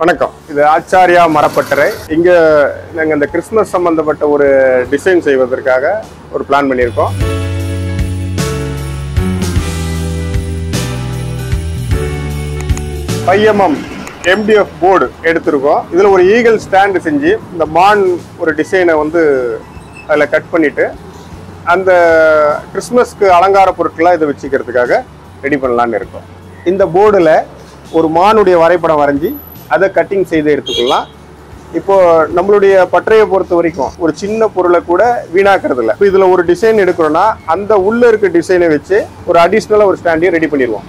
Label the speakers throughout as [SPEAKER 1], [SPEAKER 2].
[SPEAKER 1] வணக்கம். இது ஆச்சாரியா மரப்பட்டறை. இங்கே நாங்கள் இந்த கிறிஸ்மஸ் சம்மந்தப்பட்ட ஒரு டிசைன் செய்வதற்காக ஒரு பிளான் பண்ணியிருக்கோம். பைஎம்எம் எம்டிஎஃப் போர்டு எடுத்திருக்கோம். இதில் ஒரு ஈகிள் ஸ்டாண்டு செஞ்சு இந்த மான் ஒரு டிசைனை வந்து அதில் கட் பண்ணிவிட்டு அந்த கிறிஸ்மஸ்க்கு அலங்கார பொருட்களாக இதை வச்சுக்கிறதுக்காக ரெடி பண்ணலான்னு இருக்கோம். இந்த போர்டில் ஒரு மானுடைய வரைபடம் வரைஞ்சி அதை கட்டிங் செய்து எடுத்துக்கலாம். இப்போ நம்மளுடைய பற்றையை பொறுத்த வரைக்கும் ஒரு சின்ன பொருளை கூட வீணாக்கிறது இல்லை இப்போ இதில் ஒரு டிசைன் எடுக்கிறோம்னா அந்த உள்ள இருக்க டிசைனை வச்சு ஒரு அடிஷ்னலாக ஒரு ஸ்டாண்டையும் ரெடி பண்ணிடுவோம்.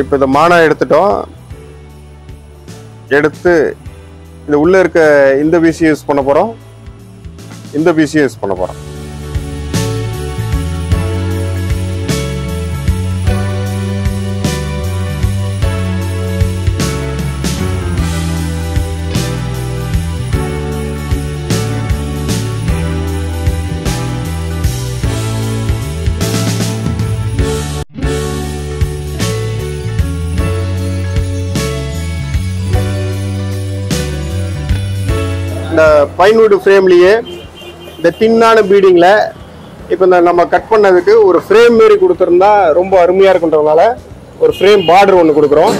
[SPEAKER 1] இப்போ இந்த மானா எடுத்துட்டோம். எடுத்து இந்த உள்ளே இருக்க இந்த பிசி யூஸ் பண்ண போகிறோம் இந்த பிசி யூஸ் பண்ண போகிறோம் இந்த பைன்வுட் ஃப்ரேம்லேயே இந்த தின்னான பீடிங்கில் இப்போ இந்த நம்ம கட் பண்ணதுக்கு ஒரு ஃப்ரேம் மாரி கொடுத்துருந்தா ரொம்ப அருமையாக இருக்குன்றதுனால ஒரு ஃப்ரேம் பார்டர் ஒன்று கொடுக்குறோம்.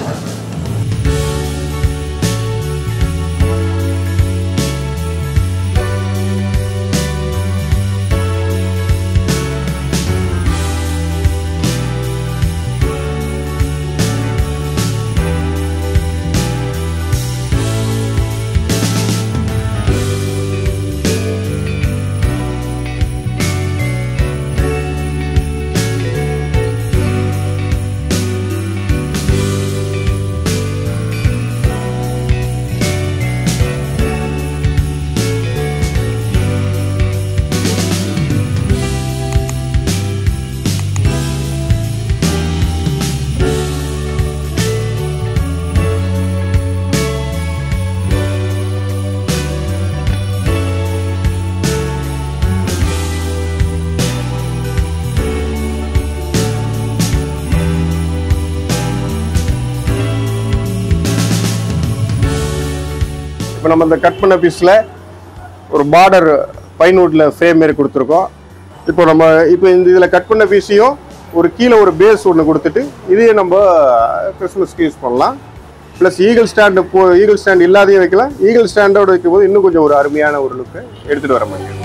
[SPEAKER 1] இப்போ நம்ம இந்த கட் பண்ண பீஸில் ஒரு பார்டர் பைன்வுட்டில் ஃப்ரேம் மாரி கொடுத்துருக்கோம். இப்போ நம்ம இப்போ இந்த இதில் கட் பண்ண பீஸையும் ஒரு கீழே ஒரு பேஸ் ஒன்று கொடுத்துட்டு இதையே நம்ம கிறிஸ்மஸ்க்கு யூஸ் பண்ணலாம். ப்ளஸ் ஈகிள் ஸ்டாண்டு போ ஈகிள் ஸ்டாண்ட் இல்லாதையும் வைக்கலாம். ஈகிள் ஸ்டாண்டோட வைக்கும்போது இன்னும் கொஞ்சம் ஒரு அருமையான ஒரு லுக்கை எடுத்துகிட்டு வர முடியும்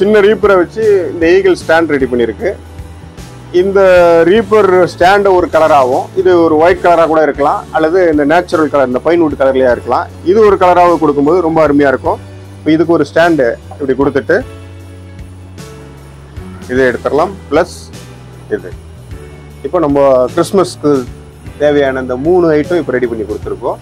[SPEAKER 1] சின்ன ரீப்பரை வச்சு இந்த ஈகிள் ஸ்டாண்ட் ரெடி பண்ணியிருக்கு. இந்த ரீப்பர் ஸ்டாண்டு ஒரு கலராகவும் இது ஒரு ஒயிட் கலராக கூட இருக்கலாம். அல்லது இந்த நேச்சுரல் கலர் இந்த பைன்வுட் கலர்லையா இருக்கலாம். இது ஒரு கலராக கொடுக்கும்போது ரொம்ப அருமையாக இருக்கும். இப்போ இதுக்கு ஒரு ஸ்டாண்டு இப்படி கொடுத்துட்டு இதை எடுத்துடலாம். ப்ளஸ் இது. இப்போ நம்ம கிறிஸ்மஸ்க்கு தேவையான இந்த மூணு ஐட்டம் இப்போ ரெடி பண்ணி கொடுத்துருக்கோம்.